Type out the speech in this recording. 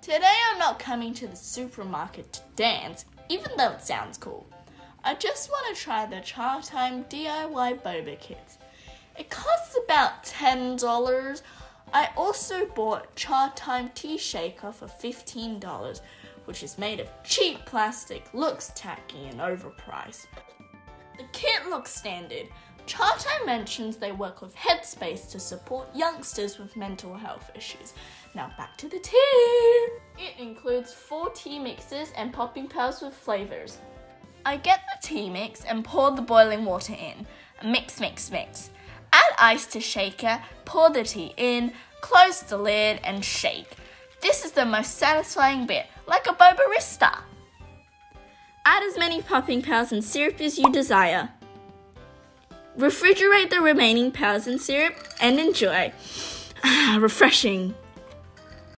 Today I'm not coming to the supermarket to dance, even though it sounds cool. I just want to try the Chatime DIY boba kits. It costs about $10. I also bought Chatime tea shaker for $15, which is made of cheap plastic, looks tacky and overpriced. The kit looks standard. Chatime mentions they work with Headspace to support youngsters with mental health issues. Now back to the tea! It includes four tea mixes and popping pearls with flavors. I get the tea mix and pour the boiling water in. Mix, mix, mix. Add ice to shaker, pour the tea in, close the lid, and shake. This is the most satisfying bit, like a bobarista. Add as many popping powders and syrup as you desire. Refrigerate the remaining powders and syrup and enjoy. Ah, refreshing.